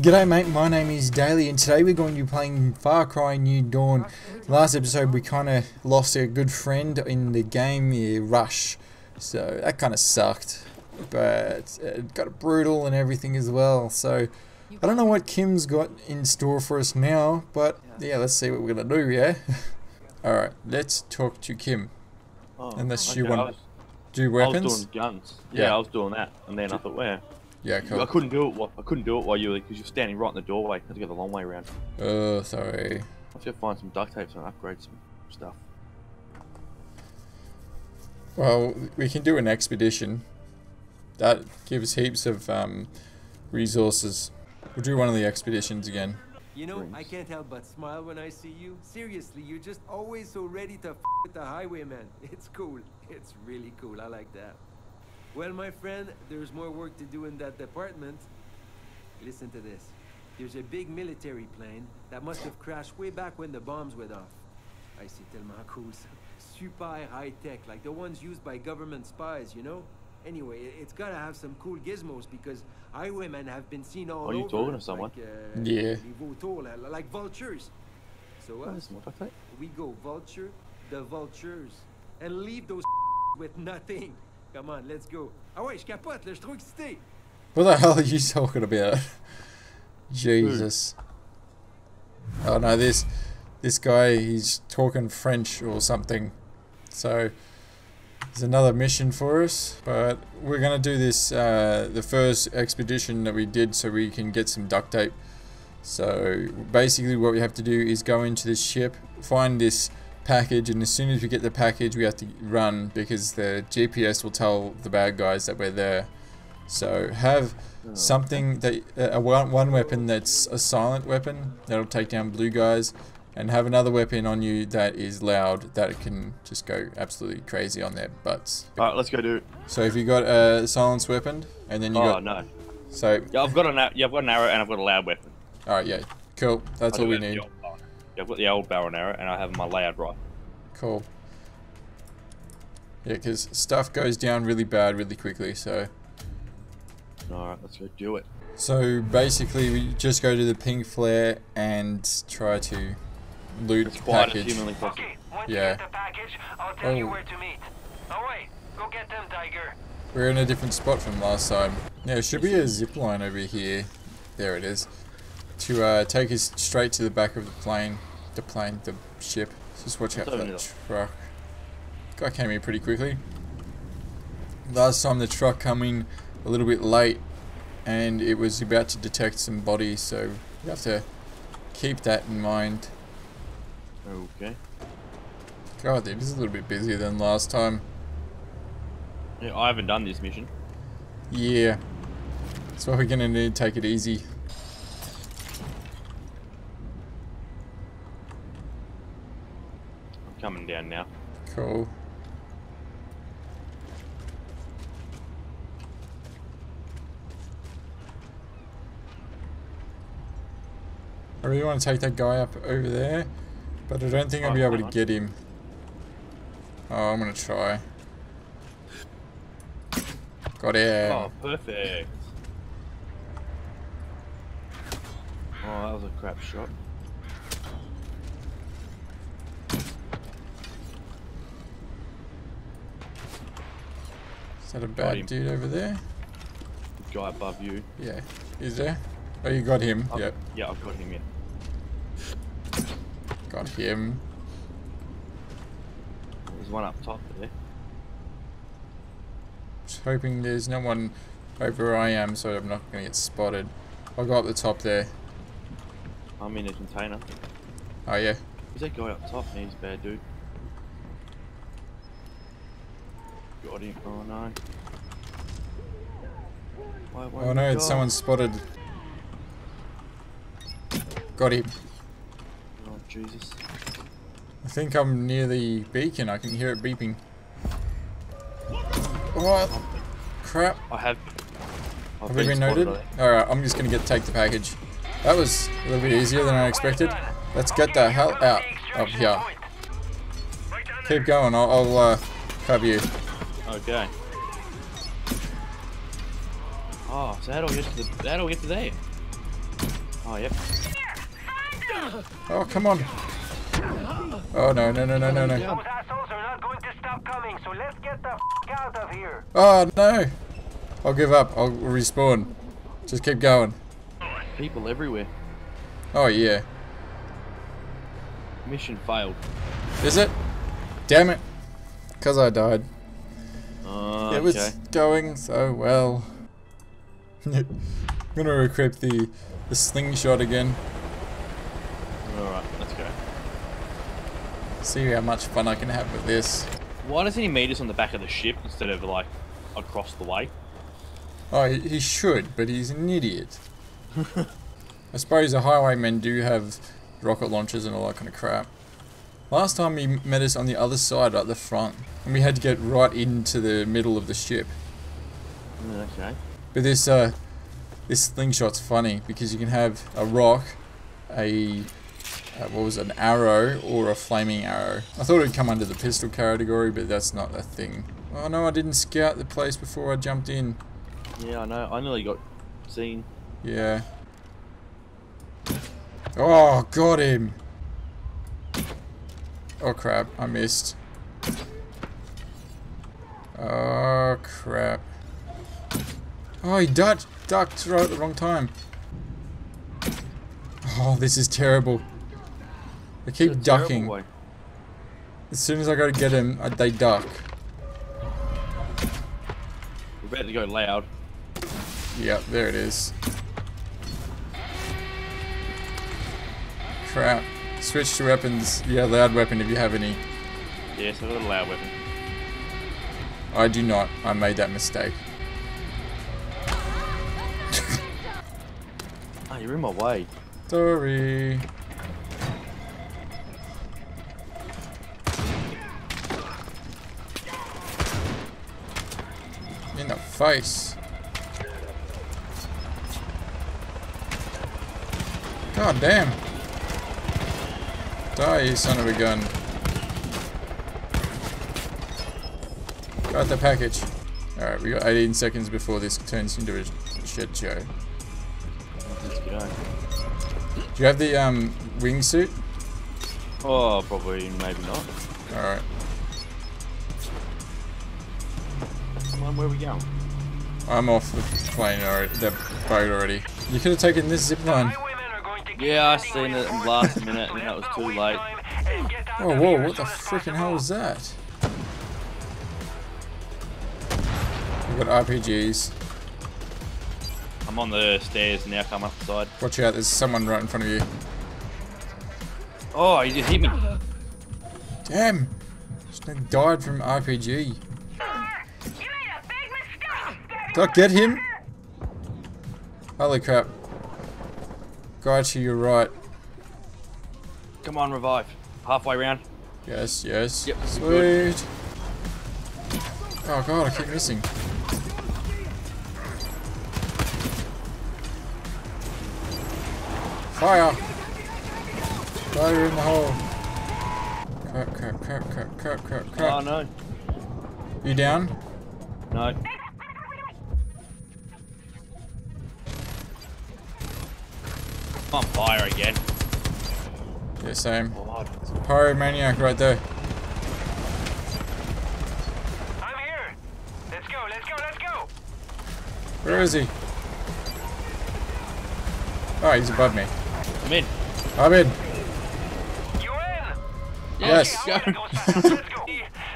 G'day mate, my name is Daly and today we're going to be playing Far Cry New Dawn. Last episode we kind of lost a good friend in the game, yeah, Rush, so that kind of sucked. But it got brutal and everything as well, so I don't know what Kim's got in store for us now, but yeah, let's see what we're going to do, yeah? Alright, let's talk to Kim. Oh, Unless okay, you want was, do I was doing guns. Yeah, Yeah. I was doing that, and then I thought, where? Yeah, I couldn't do it. While, I couldn't do it while you were because you're standing right in the doorway. I had to go the long way around. Oh, sorry. Let's go find some duct tape and upgrade some stuff. Well, we can do an expedition. That gives heaps of um, resources. We'll do one of the expeditions again. You know, I can't help but smile when I see you. Seriously, you're just always so ready to f with the highwayman. It's cool. It's really cool. I like that. Well, my friend, there's more work to do in that department. Listen to this. There's a big military plane that must have crashed way back when the bombs went off. I see tellement cool. Super high tech, like the ones used by government spies, you know? Anyway, it- it's gotta have some cool gizmos because highwaymen have been seen all Are you over. talking to someone? Like, uh, Yeah. les vautours, là, like vultures. So Oh, us, there's some more duct tape. we go vulture the vultures and leave those with nothing. Come on, let's go. Ah ouais, je capote, là, je suis trop excité. What the hell are you talking about? Jesus. Oh no, this this guy he's talking French or something. So there's another mission for us, but we're gonna do this uh, the first expedition that we did so we can get some duct tape. So basically, what we have to do is go into this ship, find this package, and as soon as we get the package, we have to run because the GPS will tell the bad guys that we're there. So have Oh, something that uh, a one, one weapon that's a silent weapon that'll take down blue guys, and have another weapon on you that is loud that can just go absolutely crazy on their butts. All right, let's go do. it. So if you got a silence weapon, and then you Oh got no. so Yeah, I've got an yeah, I've got an arrow and I've got a loud weapon. all right, yeah, cool. That's I all we need. old bow and- Yeah, I've got the old barrel and arrow, and I have my loud rifle. Cool. Yeah, because stuff goes down really bad really quickly. So All right, let's go do it. so basically, we just go to the pink flare and try to loot As the package. humanly possible. Okay, once Yeah. you get the package, I'll tell you Oh. where to meet. Away, go get them, Tiger. We're in a different spot from last time. Yeah, there should be a zip line over here. There it is. To uh, take us straight to the back of the plane. The plane, the ship. Just watch out for that truck. Guy came here pretty quickly. Last time the truck come in a little bit late and it was about to detect some bodies so you have to keep that in mind. Okay. God, this is a little bit busier than last time. Yeah, I haven't done this mission. Yeah. That's why we're gonna need to take it easy. I'm coming down now. Cool. I really want to take that guy up over there, but I don't think I'll be Oh, able to get him. Oh, I'm gonna try. Got him. Oh, perfect. Oh, that was a crap shot. Is that a bad dude over there? The guy above you. Yeah. Is there? Oh, you got him. I've- Yep. Yeah, I've got him. Yeah. Got him. There's one up top there. Just hoping there's no one over where I am so I'm not going to get spotted. I'll go up the top there. I'm in a container. Oh yeah. Is that guy up top? Yeah, he's a bad dude. Him. Oh no. Why, why Oh no, someone spotted. Got him. Oh Jesus. I think I'm near the beacon. I can hear it beeping. What? Crap. I have. I've Have we been noted? Alright, I'm just gonna get take the package. That was a little bit easier than I expected. Let's get the hell out of here. Keep going, I'll, I'll uh, cover you. Okay. Oh, so how do I get to the? How do I get to there? Oh, yep. Oh, come on. Oh, no, no, no, no, no, no. Those assholes are not going to stop coming, so let's get the f out of here. Oh, no. I'll give up. I'll respawn. Just keep going. People everywhere. Oh, yeah. Mission failed. Is it? Damn it. Because I died. It was going so well. I'm gonna equip the, the slingshot again. Alright, let's go. See how much fun I can have with this. Why doesn't he meet us on the back of the ship instead of, like, across the way? Oh, he, he should, but he's an idiot. I suppose the highwaymen do have rocket launchers and all that kind of crap. Last time he met us on the other side, at the front, and we had to get right into the middle of the ship. Okay. But this uh, this slingshot's funny because you can have a rock, a uh, what was it, an arrow, or a flaming arrow. I thought it'd come under the pistol category, but that's not a thing. Oh no, I didn't scout the place before I jumped in. Yeah, I know. I nearly got seen. Yeah. Oh, got him. Oh crap, I missed. Oh crap. Oh, he ducked, ducked right at the wrong time. Oh, this is terrible. They keep It's a terrible ducking. As soon as I go to get him, uh, they duck. We're about to go loud. Yep, there it is. Crap. Switch to weapons. Yeah, loud weapon if you have any. Yes, I've got a loud weapon. I do not. I made that mistake. Ah, you're in my way. Sorry. In the face. God damn. Die, you son of a gun. Got the package. Alright, we got 18 seconds before this turns into a shit show. Let's go. Do you have the um wingsuit? Oh, probably, maybe not. Alright. Come on, where are we going? I'm off the plane already, the boat already. You could have taken this zip line. Yeah, I seen it lasers. last minute and that was too late. climb and get out Oh, whoa, what the freaking hell was that? We've got RPGs. I'm on the stairs now, come up the side. Watch out, there's someone right in front of you. Oh, he just hit me. Damn! Just died from RPG. You made a big mistake. Did I get him? Holy crap. Guy to your right. Come on, revive. Halfway round. Yes, yes. Yep, Sweet. good. Oh god, I keep missing. Fire! Fire in the hole. Crap, crap, crap, crap, crap, crap, Oh, crap. no. You down? No. On fire again. Yeah, same. Oh, God. Pyromaniac right there. I'm here. Let's go. Let's go. Let's go. Where is he? Oh, he's above me. I'm in. I'm in. You in? Yes. Go. Go fast. Let's go.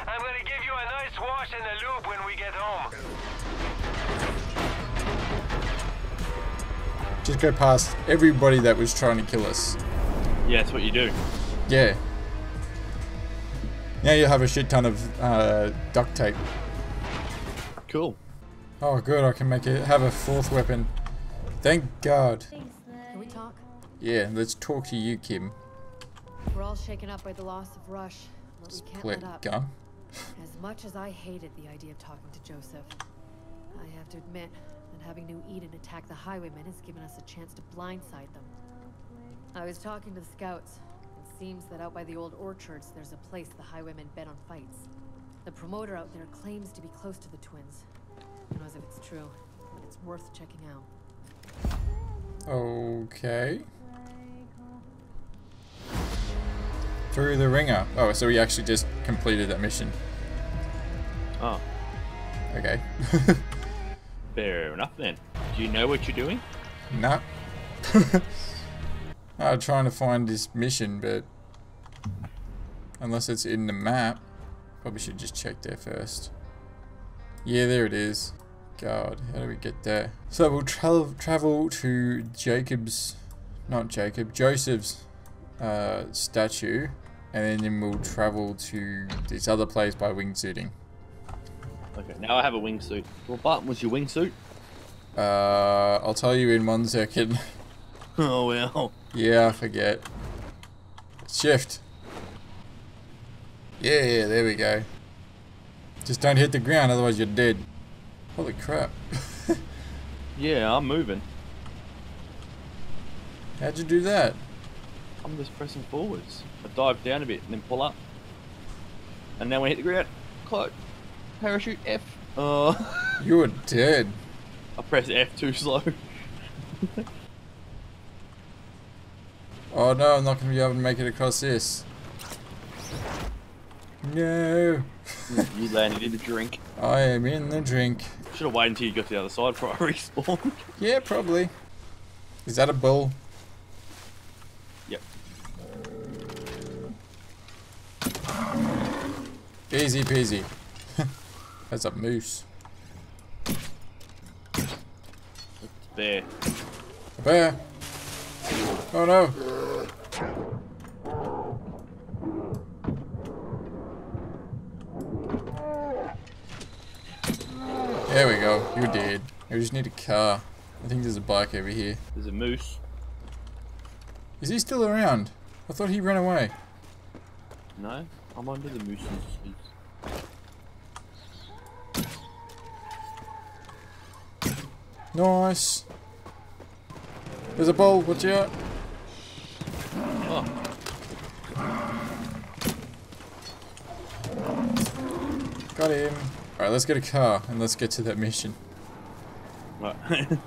I'm gonna give you a nice wash and a lube when we get home. Just go past everybody that was trying to kill us. yeah, that's what you do. Yeah. Now you have a shit ton of uh, duct tape. Cool. Oh, good. I can make it. Have a fourth weapon. Thank God. Can we talk? Yeah, let's talk to you, Kim. We're all shaken up by the loss of Rush, but we can't Split let up. gun. As much as I hated the idea of talking to Joseph, I have to admit that having New Eden attack the highwaymen has given us a chance to blindside them. I was talking to the scouts. It seems that out by the old orchards, there's a place the highwaymen bet on fights. The promoter out there claims to be close to the twins. Who knows if it's true, but it's worth checking out. Okay. Through the ringer. Oh, so we actually just completed that mission. Oh, Okay. fair enough then. Do you know what you're doing? nah. I'm trying to find this mission, but unless it's in the map, probably should just check there first. Yeah, there it is. God, how do we get there? So we'll travel travel to Jacob's, not Jacob, Joseph's uh, statue, and then we'll travel to this other place by wingsuiting. Okay, now I have a wingsuit. What button was your wingsuit? Uh, I'll tell you in one second. Oh well. Yeah, I forget. Shift. Yeah, yeah, there we go. Just don't hit the ground, otherwise you're dead. Holy crap. Yeah, I'm moving. How'd you do that? I'm just pressing forwards. I dive down a bit and then pull up. And then we hit the ground. Close. Parachute F. Oh. You were dead. I pressed F too slow. Oh no, I'm not going to be able to make it across this. No. you landed in the drink. I am in the drink. Should have waited until you got to the other side before I respawned. Yeah, probably. Is that a bull? yep. Easy peasy. That's a moose. There. A bear. Oh no. There we go. You're dead. We just need a car. I think there's a bike over here. There's a moose. Is he still around? I thought he ran away. No, I'm under the moose's feet. Nice. There's a bull. Watch out. Oh, Got him. Alright, let's get a car and let's get to that mission. right.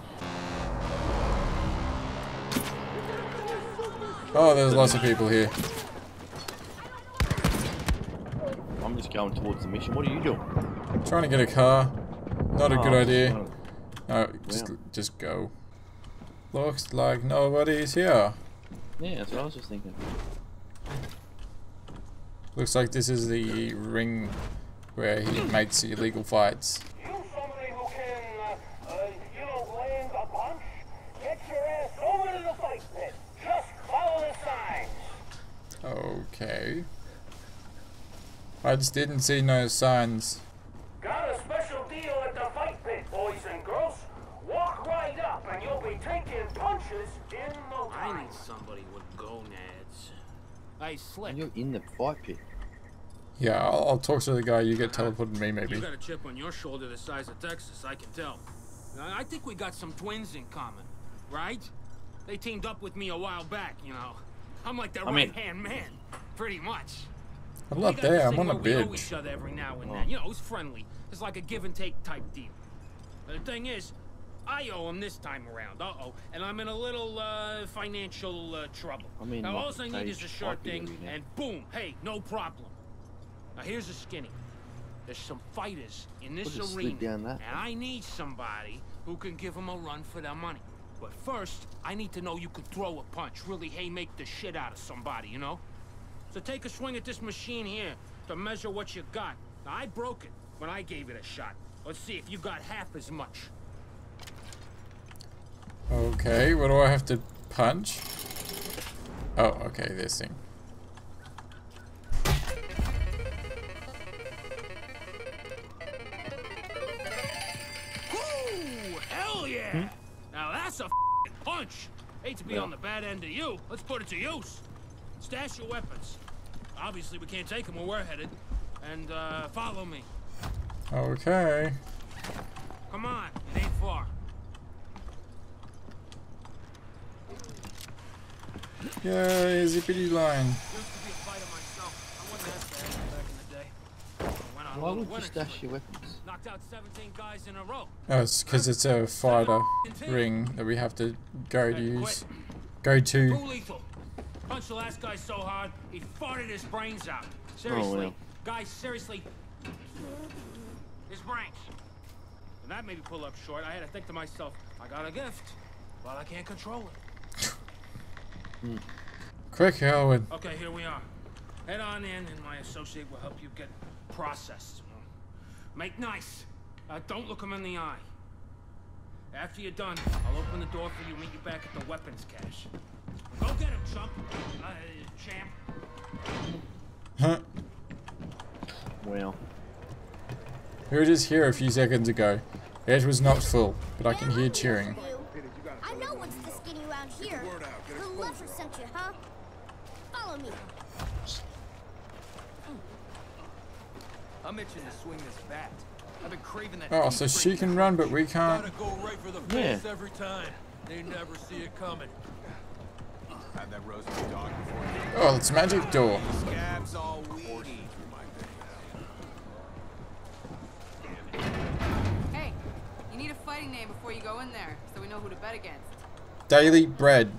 Oh, there's lots of people here. I'm just going towards the mission. What are you doing? Trying to get a car. Not a good Oh, idea. Oh, No, just Yeah. just go. Looks like nobody's here. Yeah, that's what I was just thinking. Looks like this is the ring where he makes illegal fights. You somebody who can, uh, uh, you know, land a punch? Get your ass over to the fight pit. Just follow the signs. Okay. I just didn't see no signs. Got a special deal at the fight pit, boys and girls. Walk right up and you'll be taking punches in no I need somebody with gonads. Hey, Slick, you're in the fight pit. Yeah, I'll, I'll talk to the guy. You get teleported to me, you maybe. got a chip on your shoulder the size of Texas, I can tell. I think we got some twins in common, right? They teamed up with me a while back, you know. I'm like their right-hand man, pretty much. I'm We not there. I'm on a where we owe bridge. each other every now and then. You know, it's friendly. It's like a give and take type deal. The thing is, I owe him this time around. Uh oh, and I'm in a little uh, financial uh, trouble. I mean, now all I need is a short thing, and boom, hey, no problem. Now here's a skinny. There's some fighters in this We'll arena, slid down that. and I need somebody who can give them a run for their money. But first, I need to know you could throw a punch, really hey, make the shit out of somebody, you know? So take a swing at this machine here to measure what you got. Now, I broke it when I gave it a shot. Let's see if you got half as much. Okay, what do I have to punch? Oh, okay, this thing. Woo! Hell yeah! Hmm? Now that's a fing punch. Hate to be Yeah. on the bad end of you. Let's put it to use. Stash your weapons. Obviously, we can't take them where we're headed. And uh, follow me. Okay. Come on, it ain't far. Yay, zippity line. Used to be a fighter myself. I wasn't that bad back in the day. I went on Not a Why would you stash your weapons? Knocked out 17 guys in a row. Oh, it's because it's a fighter ring that we have to go to use. Go to. Too. Punched the last guy so hard, he farted his brains out. Oh, seriously. well. Guys, seriously. His brains. And that made me pull up short. I had to think to myself, I got a gift, but I can't control it. Hmm. Quick, Elwin. Okay, here we are. Head on in, and my associate will help you get processed. Make nice. Uh, don't look him in the eye. After you're done, I'll open the door for you, and meet you back at the weapons cache. Go get him, chump. Uh, champ. Huh? Well, We were just here a few seconds ago. It was not full, but I can hear cheering. I know what's the skinny around here. The leper sent you, huh? Follow me. I'm itching to swing this bat. I've been craving that. Oh, so she can run, but we can't. Gotta go right for the Yeah. every time. They never see it coming. Had that roast dog before. Oh, it's magic door. Scabs all weedy. Hey, you need a fighting name before you go in there, so we know who to bet against. Daly Bread.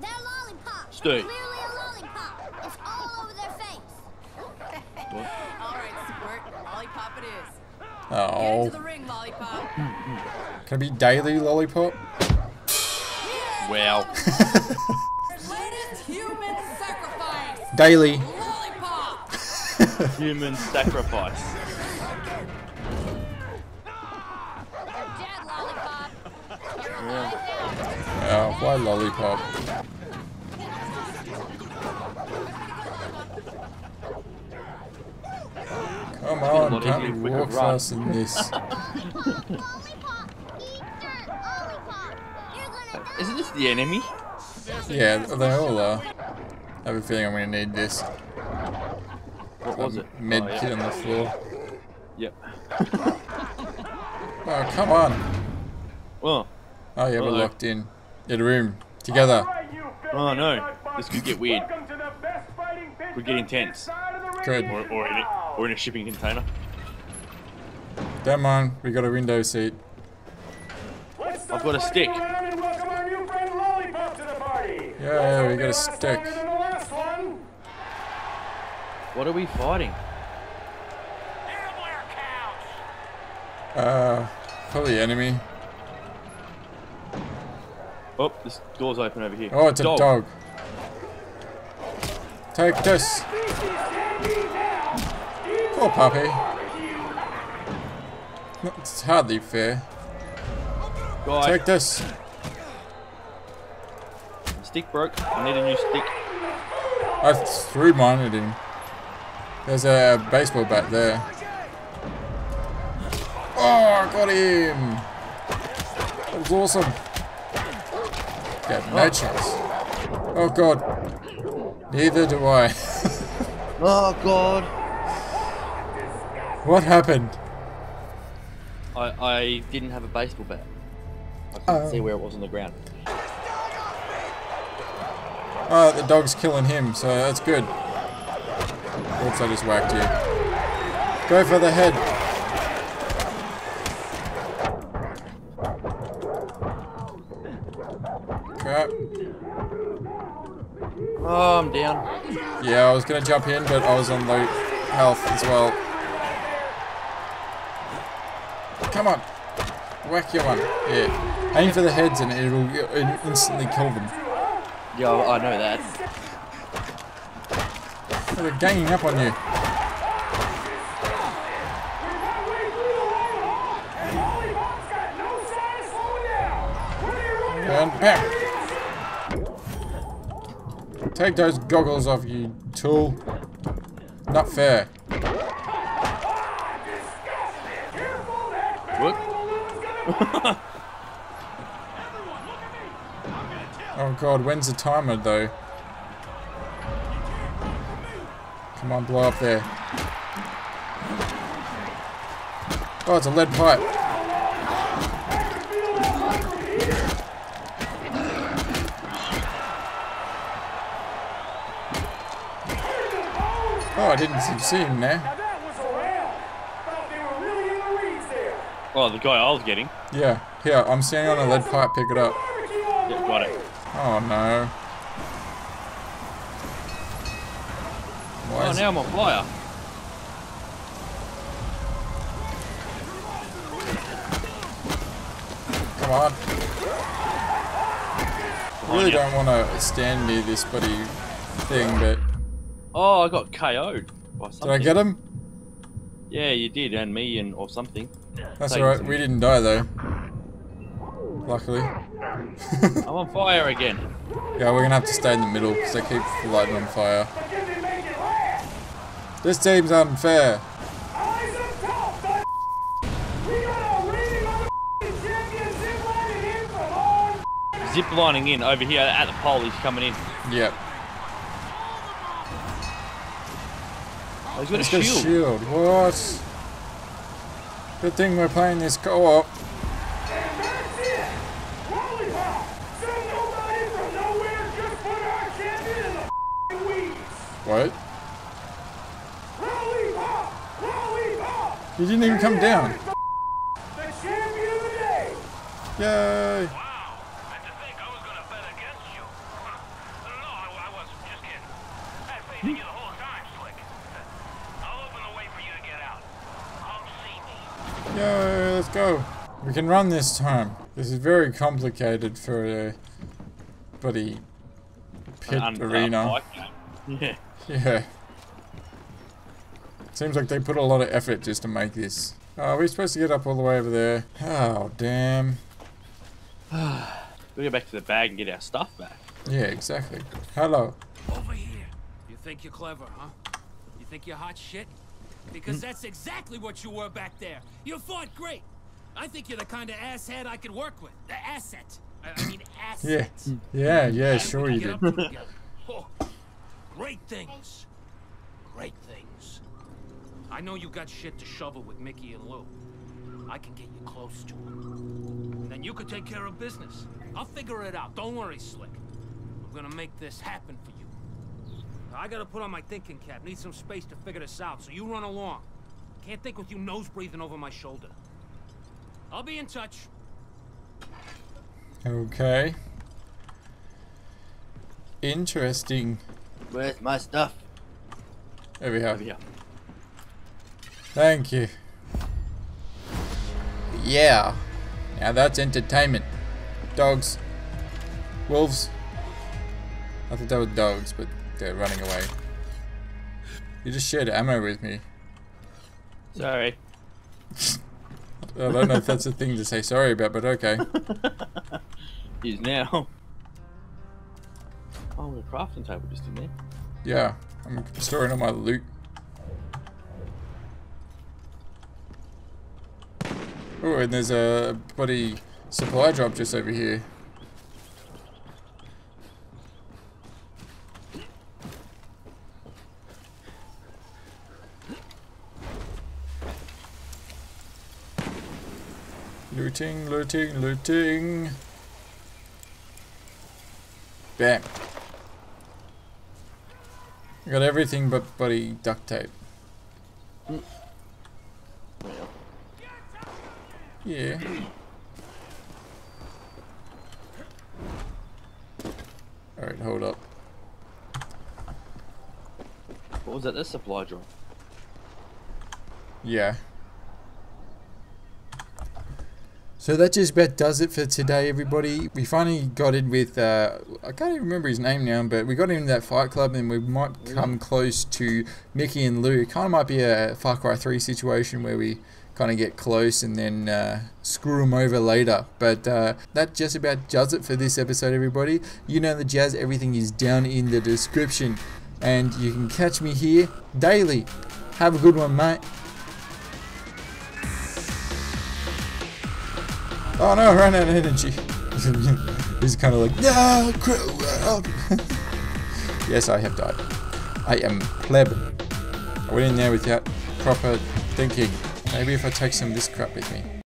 They're lollipops. Stay. Clearly a lollipop. It's all over their face. All right, squirt, lollipop it is. Oh. Get into the ring, lollipop. can it be daily lollipop? wow. Latest human sacrifice, Daily. lollipop. Human sacrifice. They're dead, lollipop. You're alive now. Oh, why lollipop? Come on, lot can't we if we walk fast in this? Lollipop. Eat dirt. Lollipop. You're gonna die. Isn't this the enemy? Yeah, they all are. I have a feeling I'm gonna need this. What was it? Oh, med oh, yeah. kit on the floor. Yep. Oh, come on. Oh, Oh, yeah, we're Uh-oh. locked in. In a room. Together. oh no. This could get weird. Could get intense. Good. Or, or, or in a shipping container. Don't mind, we got a window seat. I've got a stick. Yeah, we got a stick. What are we fighting? Uh, probably enemy. Oh, this door's open over here. Oh, it's a dog. Take this. Poor puppy. It's hardly fair. Guy, Take this. stick broke. I need a new stick. I threw mine at him. There's a baseball bat there. Oh, I got him. That was awesome. Got no oh. chance. Oh god. Neither do I. Oh god. What happened? I, I didn't have a baseball bat. I couldn't oh. see Oh. where it was on the ground. Oh, the dog's killing him, so that's good. Oops, I just whacked you. Go for the head. Crap. Oh, I'm down. Yeah, I was gonna jump in, but I was on low health as well. Come on. Whack your one. Yeah. Aim for the heads and it'll it'll instantly kill them. Yeah, I know that. Oh, They're ganging up on you. And! Take those goggles off, you tool. Not fair. Oh god, when's the timer though? Come on, blow up there. Oh, it's a lead pipe. Oh, I didn't see- see him there. Oh, the guy I was getting. Yeah, here, I'm standing on a lead pipe, pick it up. Yeah, got it. Oh no. Oh, Why Oh, now I'm on fire. Come on. I really don't want to stand near this bloody thing, but Oh, I got KO'd by something. did I get him? Yeah, you did, and me, and or something. That's alright, we didn't die though. Luckily. I'm on fire again. Yeah, we're gonna have to stay in the middle because they keep lighting on fire. This team's unfair. Zip lining in over here at the pole. He's coming in. Yep. Oh, he's got a Let's go shield. shield. What? Good thing we're playing this co-op. What? He didn't even come down. Yay! Wow. And to think I was gonna bet against you. Huh no, I w I was just kidding. I've saved you the whole time, Slick. I'll open a way for you to get out. Come see me. Yay, let's go. We can run this time. This is very complicated for a bloody pit arena. Yeah. Yeah. Seems like they put a lot of effort just to make this. Oh, are we supposed to get up all the way over there? Oh, damn. We go back to the bag and get our stuff back. Yeah, exactly. Hello. Over here. You think you're clever, huh? You think you're hot shit? Because hmm. that's exactly what you were back there. You fought great. I think you're the kind of asshead I could work with. The asset. I, I mean, Yeah. asset. Yeah, yeah, We sure you did. up to together. Oh, great things. Great things. I know you got shit to shovel with Mickey and Lou. I can get you close to them. Then you could take care of business. I'll figure it out. Don't worry, Slick. I'm gonna make this happen for you. I gotta put on my thinking cap. Need some space to figure this out, so you run along. Can't think with you nose breathing over my shoulder. I'll be in touch. Okay. Interesting. Where's my stuff? There we have. Over here. Thank you. Yeah. Now that's entertainment. Dogs. Wolves. I thought they were dogs, but they're running away. You just shared ammo with me. Sorry. I don't know if that's a thing to say sorry about, but okay. Is now. Oh, the crafting table just in there. Yeah, I'm storing all my loot. Oh, and there's a bloody supply drop just over here. Looting, looting, looting. Bam. I got everything but bloody duct tape. Yeah. Alright, hold up. What was that? This supply drop. Yeah. So that just about does it for today, everybody. We finally got in with, uh, I can't even remember his name now, but we got in that fight club and we might come close to Mickey and Lou. Kind of might be a Far Cry 3 situation where we kind of get close and then uh, screw them over later. But uh, that just about does it for this episode, everybody. You know the jazz, everything is down in the description. And you can catch me here daily. Have a good one, mate. Oh no, I ran out of energy. He's kind of like, no, yes, I have died. I am pleb. I went in there without proper thinking. Maybe if I take some of this crap with me.